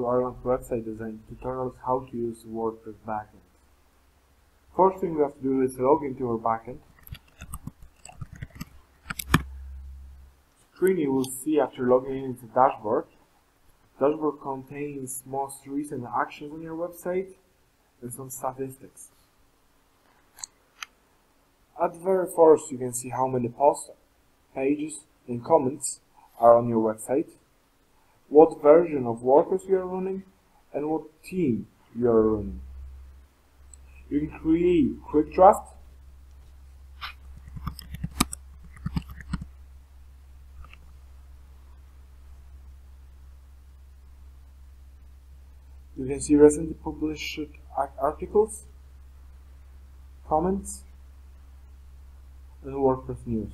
to Ireland's website design tutorials how to use WordPress backend. First thing we have to do is log into our backend. Screen you will see after logging in dashboard. Dashboard contains most recent actions on your website and some statistics. At the very first you can see how many posts, pages and comments are on your website, what version of WordPress you are running, and what theme you are running. You can create quick draft You can see recently published articles, comments, and WordPress news.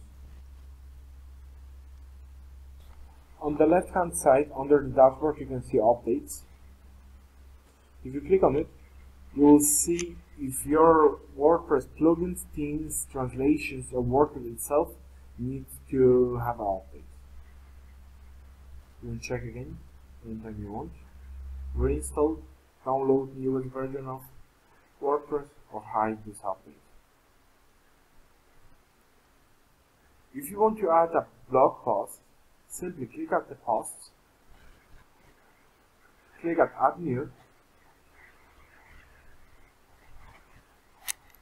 On the left hand side, under the dashboard, you can see updates. If you click on it, you will see if your WordPress plugins, themes, translations, or WordPress itself needs to have an update. You can check again anytime you want. Reinstall, download newest version of WordPress, or hide this update. If you want to add a blog post, simply click at the post, click at add new,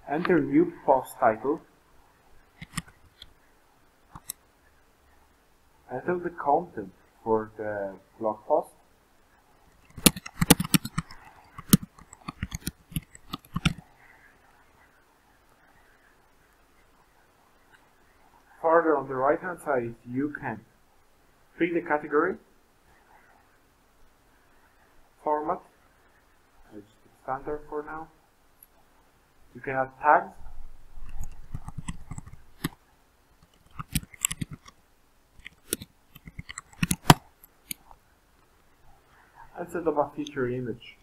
enter new post title, enter the content for the blog post, Further on the right hand side you can pick the category, format, I just standard for now. You can add tags, and set up a feature image.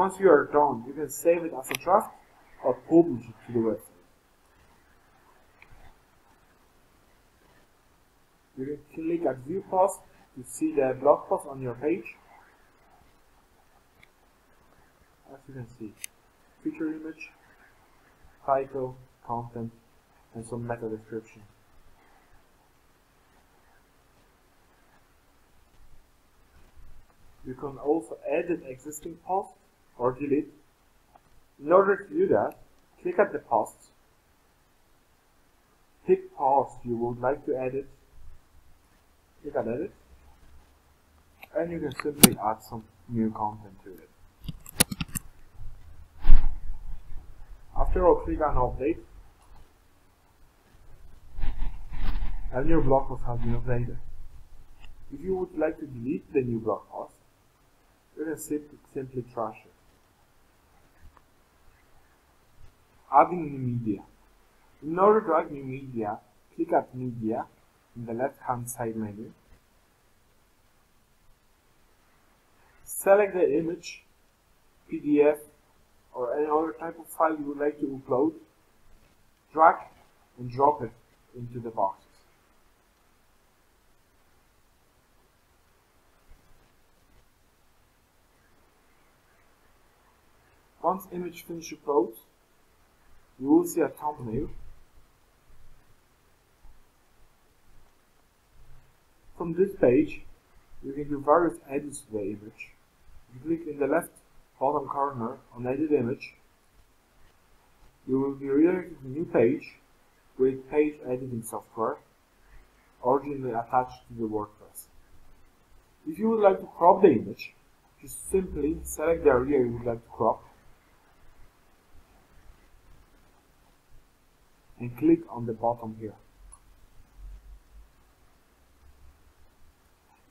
Once you are done, you can save it as a draft or publish it to the website. You can click at View Post to see the blog post on your page. As you can see, feature image, title, content, and some meta description. You can also edit existing posts or delete. In order to do that, click at the posts, pick post you would like to edit, click on edit, and you can simply add some new content to it. After all, click on update, and your blog post has been updated. If you would like to delete the new blog post, you can simply, simply trash it. Adding new media. In order to add new media, click at Media in the left hand side menu. Select the image, PDF, or any other type of file you would like to upload. Drag and drop it into the boxes. Once image finish upload, you will see a thumbnail. From this page, you can do various edits to the image. You click in the left bottom corner on Edit Image. You will be redirected to a new page with page editing software originally attached to the WordPress. If you would like to crop the image, just simply select the area you would like to crop and click on the bottom here.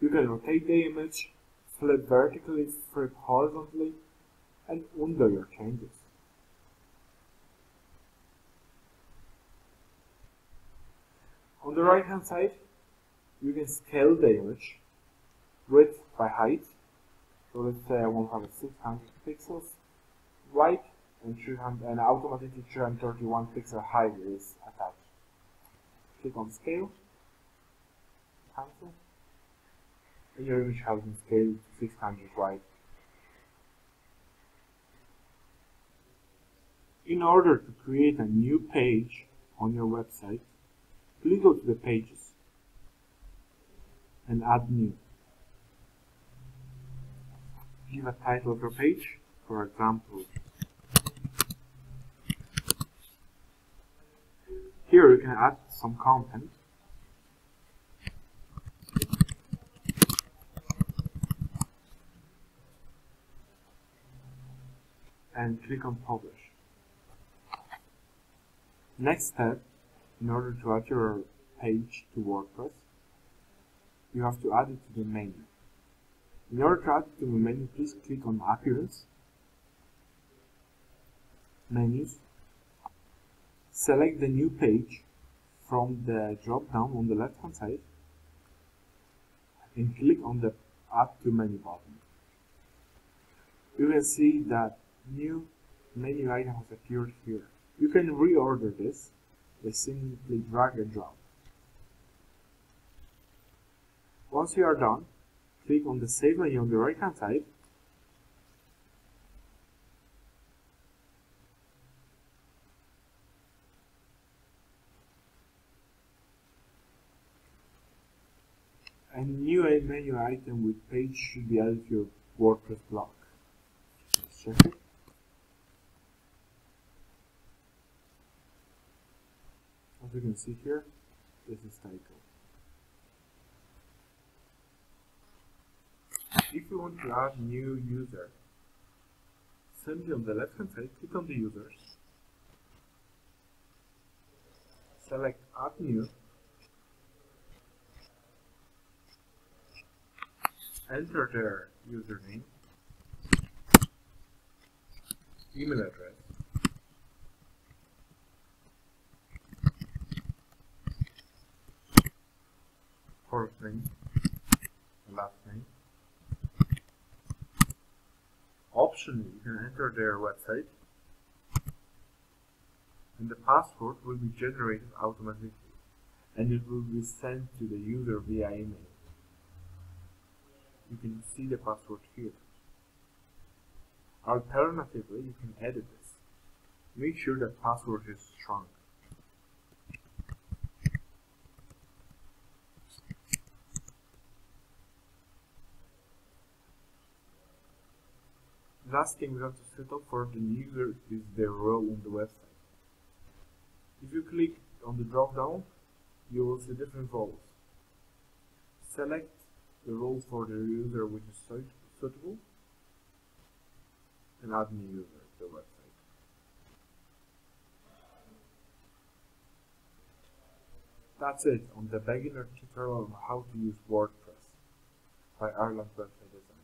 You can rotate the image, flip vertically, flip horizontally, and undo your changes. On the right hand side, you can scale the image width by height. So let's say I want to have 600 pixels, wide and 300 and automatically 331 pixel height is attached. Click on scale, cancel, and your image has been scaled to 600 wide. In order to create a new page on your website, please go to the pages and add new. Give a title of your page, for example, Here you can add some content. And click on publish. Next step, in order to add your page to WordPress, you have to add it to the menu. In order to add it to the menu, please click on Appearance, Menus, Select the new page from the drop down on the left hand side and click on the Add to Menu button. You can see that new menu item has appeared here. You can reorder this by simply drag and drop. Once you are done, click on the Save menu on the right hand side A new menu item with page should be added to your WordPress blog. Let's check it. As you can see here, this is title. If you want to add new user, simply on the left hand side, click on the users, select add new, enter their username, email address, first name, last name. Optionally, you can enter their website. And the password will be generated automatically. And it will be sent to the user via email you can see the password here. Alternatively, you can edit this. Make sure the password is strong. Last thing we have to set up for the user is their role on the website. If you click on the drop down, you will see different roles. Select the role for the user which is suitable, and add new user to the website. That's it on the beginner tutorial on how to use WordPress by Ireland Website Design.